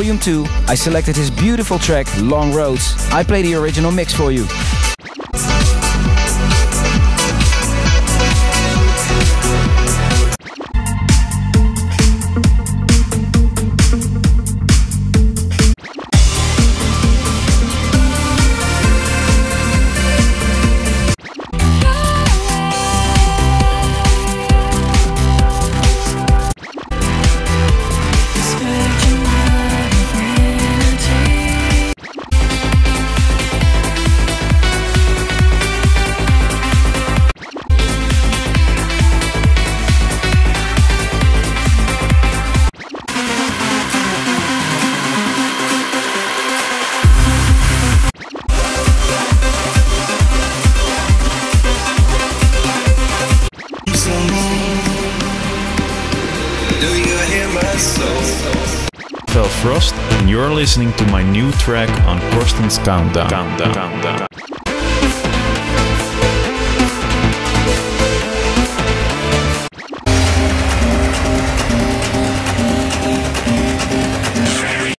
Volume 2, I selected his beautiful track Long Roads. I play the original mix for you. Frost, and you're listening to my new track on Corsten's Countdown. Countdown. Countdown.